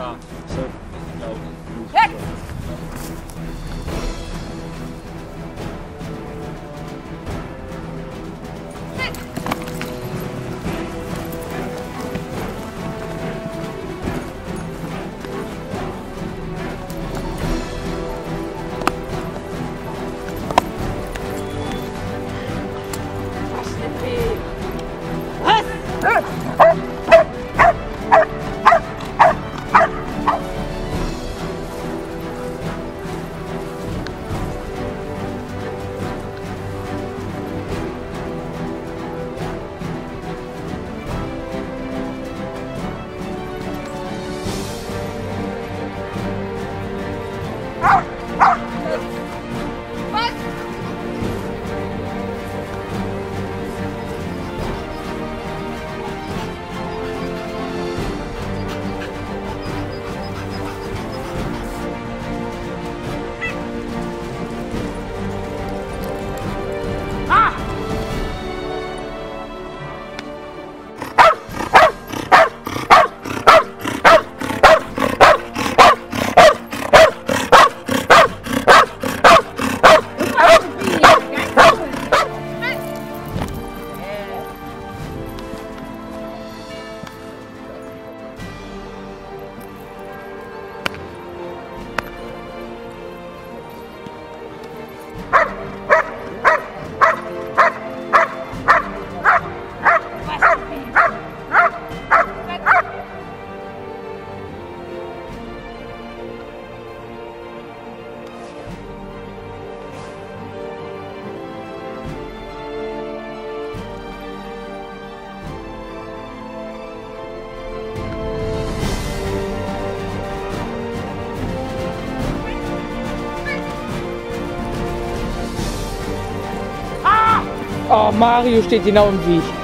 Tá. So. Oh, Mario steht genau im Weg.